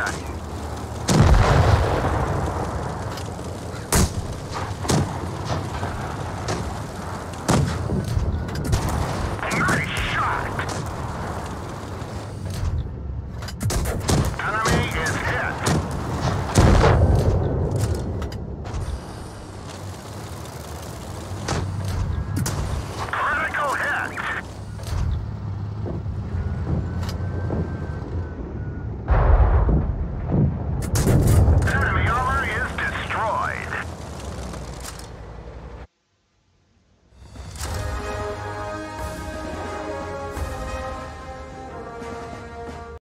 shot.